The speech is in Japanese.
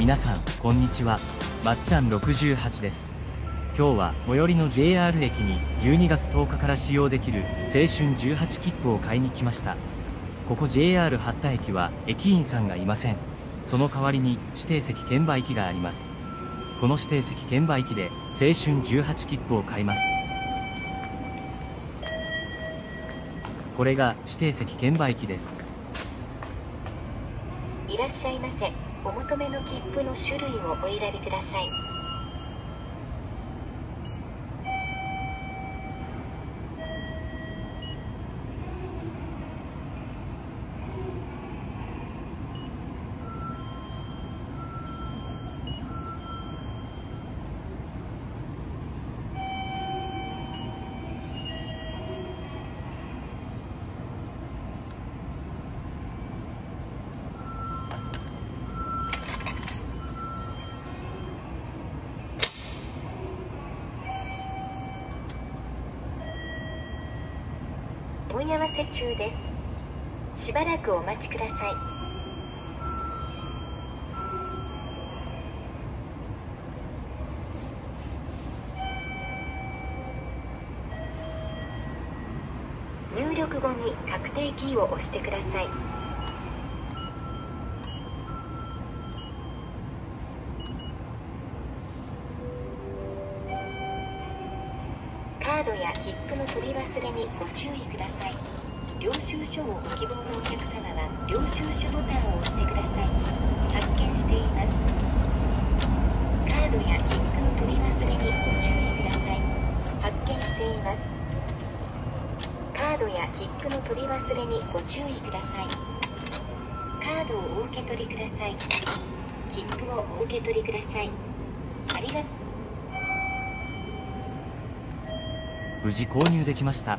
皆さんこんにちは。まっちゃん68です。今日は最寄りの JR 駅に12月10日から使用できる青春18切符を買いに来ました。ここ JR 八田駅は駅員さんがいません。その代わりに指定席券売機があります。この指定席券売機で青春18切符を買います。これが指定席券売機です。らっしゃいませ。お求めの切符の種類をお選びください。問い合わせ中です。しばらくお待ちください。入力後に確定キーを押してください。カードや切符の取り忘れにご注意ください。領収書をご希望のお客様は領収書ボタンを押してください。発見しています。カードや切符の取り忘れにご注意ください。発見しています。カードや切符の取り忘れにご注意ください。カードをお受け取りください。切符をお受け取りください。ありがとう。無事購入できました。